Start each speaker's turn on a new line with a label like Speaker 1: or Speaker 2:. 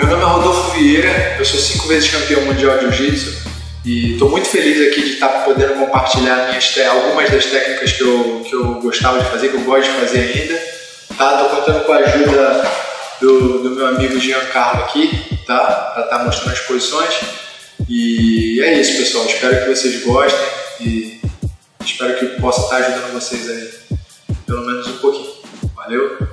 Speaker 1: Meu nome é Rodolfo Vieira, eu sou cinco vezes campeão mundial de Jiu-Jitsu e estou muito feliz aqui de estar podendo compartilhar minhas, algumas das técnicas que eu, que eu gostava de fazer, que eu gosto de fazer ainda. Tá? Tô contando com a ajuda do, do meu amigo Giancarlo aqui, tá? Para estar tá mostrando as posições. E é isso, pessoal. Espero que vocês gostem e espero que eu possa estar ajudando vocês aí, pelo menos um pouquinho. Valeu?